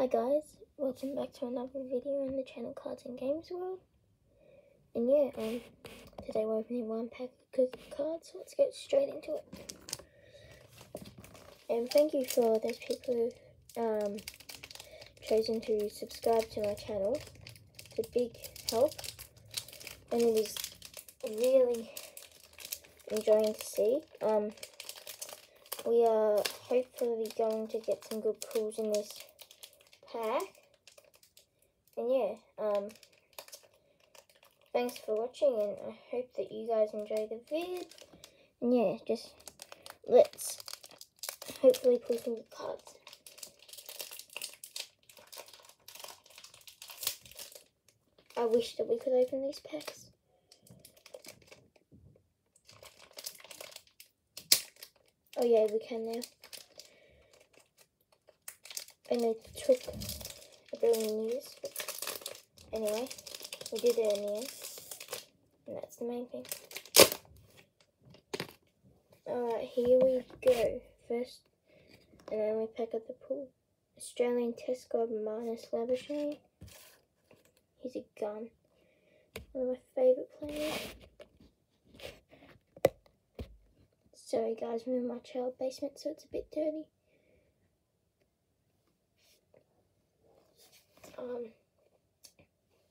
Hi guys, welcome back to another video on the channel Cards and Games World. And yeah, um, today we're opening one pack of cricket cards, so let's get straight into it. And thank you for those people who um chosen to subscribe to my channel. It's a big help, and it is really enjoying to see. Um, we are hopefully going to get some good pulls in this pack. And yeah, um, thanks for watching and I hope that you guys enjoy the vid. And yeah, just let's hopefully pull some good cards. I wish that we could open these packs. Oh yeah, we can now. And it took a billion years. Anyway, we did it in the end. And that's the main thing. Alright, here we go. First, and then we pick up the pool. Australian Test God Marnus Labuschagne. He's a gun. One of my favourite players. Sorry guys, I'm in my child basement so it's a bit dirty. Um,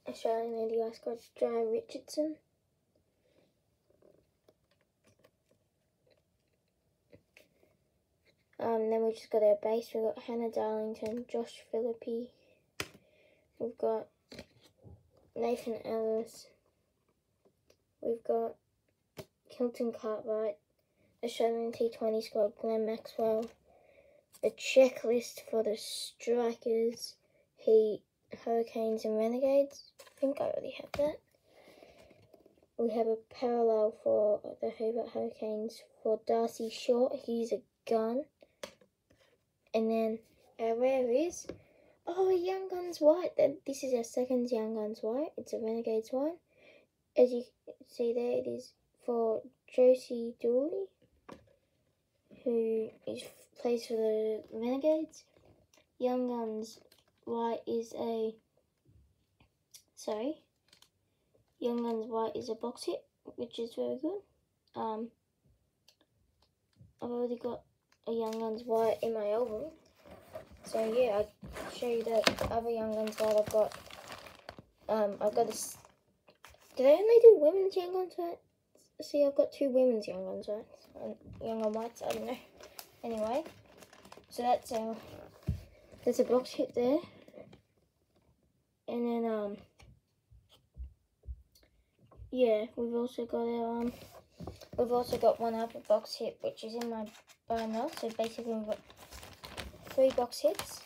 Australian ODI squad Jhye Richardson. Um, then we just got our base. We've got Hannah Darlington, Josh Philippe. We've got Nathan Ellis. We've got Hilton Cartwright, Australian T20 squad, Glenn Maxwell. A checklist for the strikers, Heat, Hurricanes and Renegades. I think I already have that. We have a parallel for the Hobart Hurricanes for Darcy Short. He's a gun. And then our rare is, oh, Young Guns White. This is our second Young Guns White. It's a Renegades one. As you see there, it is for Josie Dooley, who is, plays for the Renegades. Young Guns White is a, sorry, Young Guns White is a box hit, which is very good. Um, I've already got a Young Guns White in my album. So yeah, I'll show you the other Young Guns White I've got. Um, I've got this. Did I only do women's Young Guns White? See, I've got two women's Young Guns Whites. And Young Gun Whites, I don't know. Anyway, so that's our, there's a box hit there. And then, um, yeah, we've also got our, um, we've also got one other box hit, which is in my binder. So basically, we've got three box hits.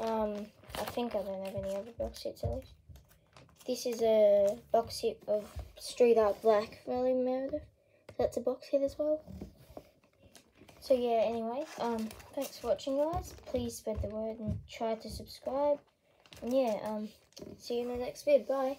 Um, I think I don't have any other box hits at least. This is a box hit of Street Art Black, Riley Meredith. That's a box hit as well. So yeah, anyway, um, thanks for watching guys. Please spread the word and try to subscribe. Yeah, um, see you in the next vid. Bye.